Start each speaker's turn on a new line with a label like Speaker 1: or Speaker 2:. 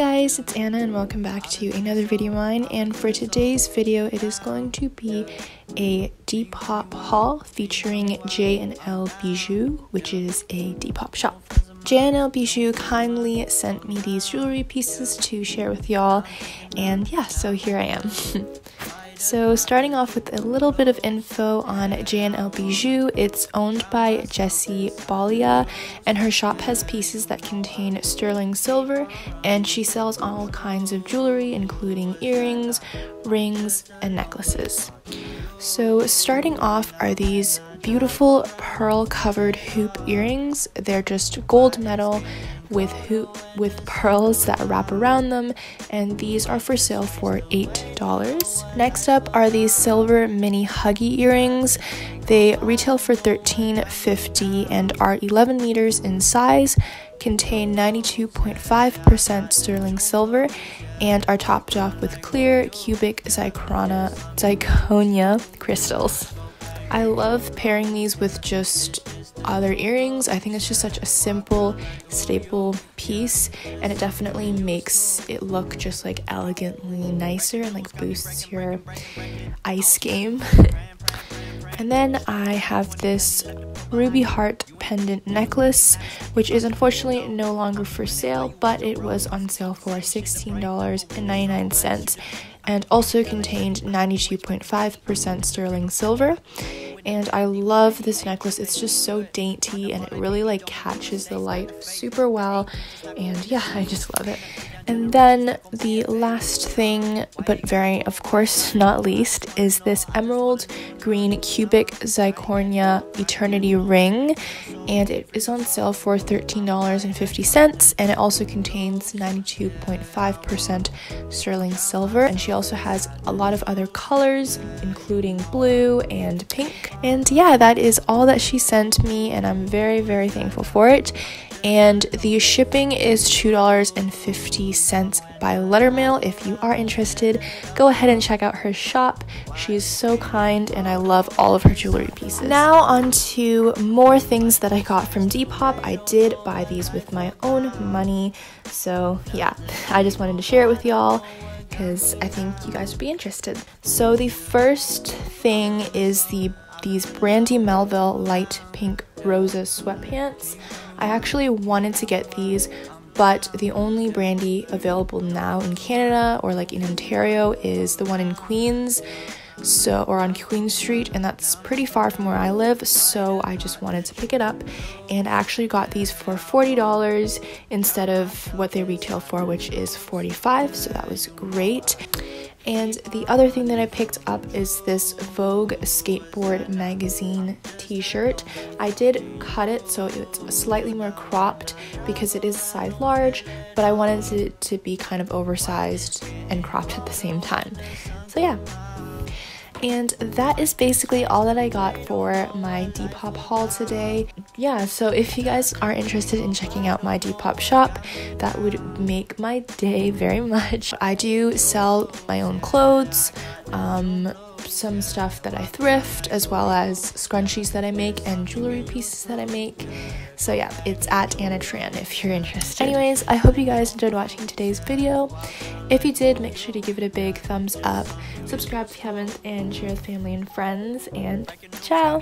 Speaker 1: guys, it's Anna and welcome back to another video mine and for today's video it is going to be a Depop haul featuring J&L Bijoux which is a Depop shop. J&L Bijoux kindly sent me these jewelry pieces to share with y'all and yeah so here I am. So, starting off with a little bit of info on J&L Bijoux, it's owned by Jessie Ballia, and her shop has pieces that contain sterling silver, and she sells all kinds of jewelry, including earrings, rings, and necklaces. So, starting off are these beautiful pearl covered hoop earrings. They're just gold metal with hoop with pearls that wrap around them and these are for sale for $8. Next up are these silver mini huggy earrings. They retail for $13.50 and are 11 meters in size, contain 92.5% sterling silver, and are topped off with clear cubic zirconia crystals. I love pairing these with just other earrings. I think it's just such a simple staple piece and it definitely makes it look just like elegantly nicer and like boosts your ice game. and then I have this ruby heart pendant necklace, which is unfortunately no longer for sale, but it was on sale for $16.99 and also contained 92.5% sterling silver and I love this necklace. It's just so dainty and it really like catches the light super well and yeah, I just love it. And then the last thing, but very, of course, not least, is this emerald green cubic zirconia eternity ring. And it is on sale for $13.50. And it also contains 92.5% sterling silver. And she also has a lot of other colors, including blue and pink. And yeah, that is all that she sent me. And I'm very, very thankful for it and the shipping is $2.50 by letter mail. If you are interested, go ahead and check out her shop. She's so kind and I love all of her jewelry pieces. Now on to more things that I got from Depop. I did buy these with my own money. So yeah, I just wanted to share it with y'all because I think you guys would be interested. So the first thing is the these Brandy Melville light pink Rosa sweatpants. I actually wanted to get these, but the only brandy available now in Canada or like in Ontario is the one in Queens so or on Queen Street and that's pretty far from where I live so I just wanted to pick it up and I actually got these for $40 instead of what they retail for which is 45. so that was great and the other thing that I picked up is this Vogue Skateboard Magazine t shirt. I did cut it so it's slightly more cropped because it is size large, but I wanted it to be kind of oversized and cropped at the same time. So, yeah. And that is basically all that I got for my Depop haul today. Yeah, so if you guys are interested in checking out my Depop shop, that would make my day very much. I do sell my own clothes, um, some stuff that I thrift, as well as scrunchies that I make and jewelry pieces that I make. So yeah, it's at Anna Tran if you're interested. Anyways, I hope you guys enjoyed watching today's video. If you did, make sure to give it a big thumbs up, subscribe if you haven't, and share with family and friends, and ciao!